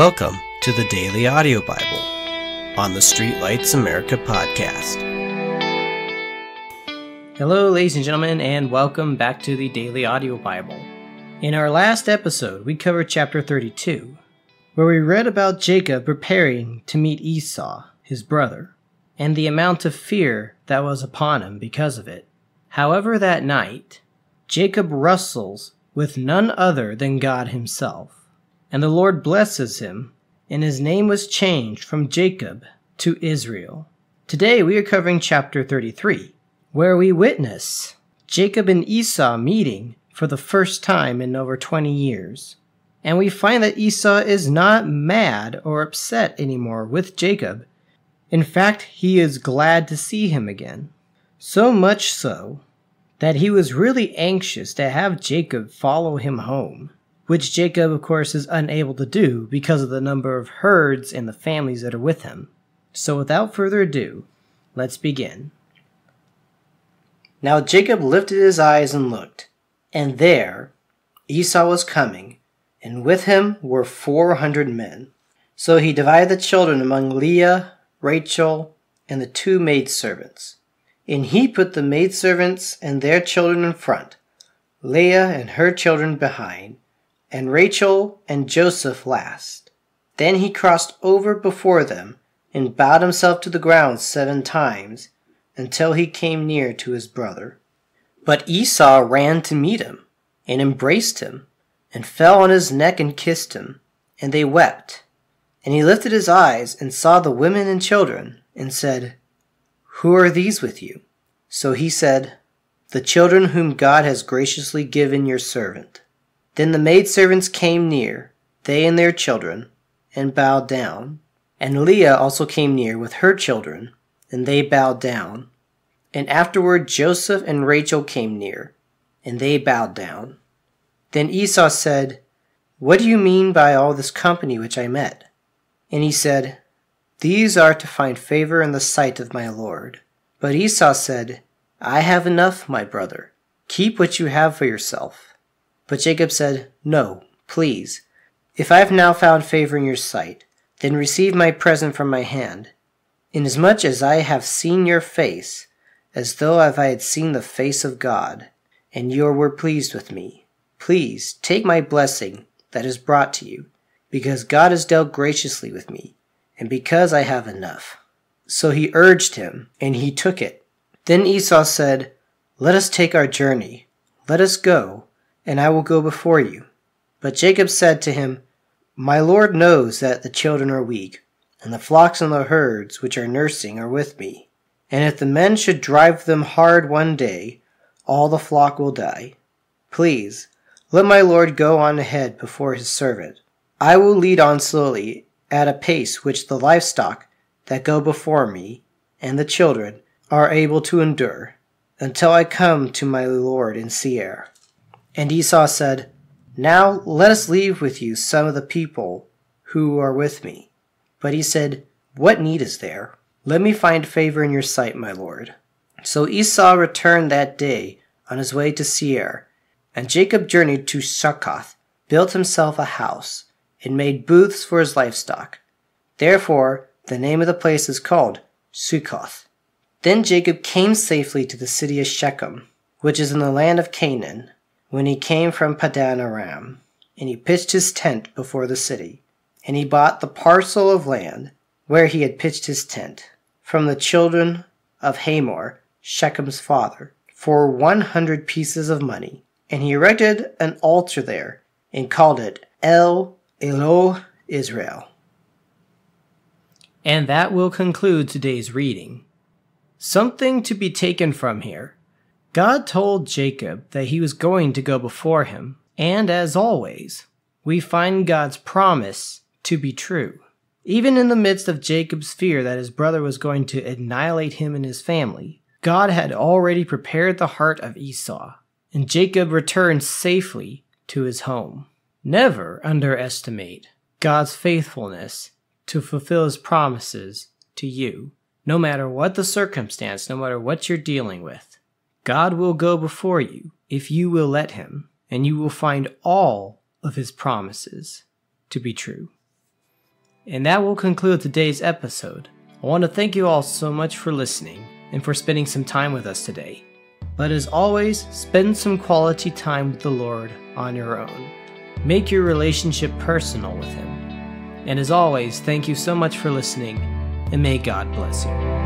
Welcome to the Daily Audio Bible on the Streetlights America podcast. Hello, ladies and gentlemen, and welcome back to the Daily Audio Bible. In our last episode, we covered chapter 32, where we read about Jacob preparing to meet Esau, his brother, and the amount of fear that was upon him because of it. However, that night, Jacob wrestles with none other than God himself. And the Lord blesses him, and his name was changed from Jacob to Israel. Today we are covering chapter 33, where we witness Jacob and Esau meeting for the first time in over 20 years. And we find that Esau is not mad or upset anymore with Jacob. In fact, he is glad to see him again. So much so that he was really anxious to have Jacob follow him home which Jacob, of course, is unable to do because of the number of herds and the families that are with him. So without further ado, let's begin. Now Jacob lifted his eyes and looked, and there Esau was coming, and with him were four hundred men. So he divided the children among Leah, Rachel, and the two maidservants. And he put the maidservants and their children in front, Leah and her children behind, and Rachel and Joseph last. Then he crossed over before them and bowed himself to the ground seven times until he came near to his brother. But Esau ran to meet him and embraced him and fell on his neck and kissed him, and they wept. And he lifted his eyes and saw the women and children and said, Who are these with you? So he said, The children whom God has graciously given your servant. Then the maidservants came near, they and their children, and bowed down. And Leah also came near with her children, and they bowed down. And afterward Joseph and Rachel came near, and they bowed down. Then Esau said, What do you mean by all this company which I met? And he said, These are to find favor in the sight of my Lord. But Esau said, I have enough, my brother. Keep what you have for yourself. But Jacob said, No, please. If I have now found favor in your sight, then receive my present from my hand. Inasmuch as I have seen your face, as though if I had seen the face of God, and you were pleased with me, please take my blessing that is brought to you, because God has dealt graciously with me, and because I have enough. So he urged him, and he took it. Then Esau said, Let us take our journey. Let us go and I will go before you. But Jacob said to him, My Lord knows that the children are weak, and the flocks and the herds which are nursing are with me. And if the men should drive them hard one day, all the flock will die. Please, let my Lord go on ahead before his servant. I will lead on slowly, at a pace which the livestock that go before me and the children are able to endure, until I come to my Lord in Seir. And Esau said, Now let us leave with you some of the people who are with me. But he said, What need is there? Let me find favor in your sight, my lord. So Esau returned that day on his way to Seir, and Jacob journeyed to Succoth, built himself a house, and made booths for his livestock. Therefore, the name of the place is called Succoth. Then Jacob came safely to the city of Shechem, which is in the land of Canaan, when he came from Padan Aram, and he pitched his tent before the city. And he bought the parcel of land where he had pitched his tent from the children of Hamor, Shechem's father, for one hundred pieces of money. And he erected an altar there and called it El Elohe Israel. And that will conclude today's reading. Something to be taken from here God told Jacob that he was going to go before him, and as always, we find God's promise to be true. Even in the midst of Jacob's fear that his brother was going to annihilate him and his family, God had already prepared the heart of Esau, and Jacob returned safely to his home. Never underestimate God's faithfulness to fulfill his promises to you, no matter what the circumstance, no matter what you're dealing with. God will go before you if you will let him, and you will find all of his promises to be true. And that will conclude today's episode. I want to thank you all so much for listening and for spending some time with us today. But as always, spend some quality time with the Lord on your own. Make your relationship personal with Him. And as always, thank you so much for listening, and may God bless you.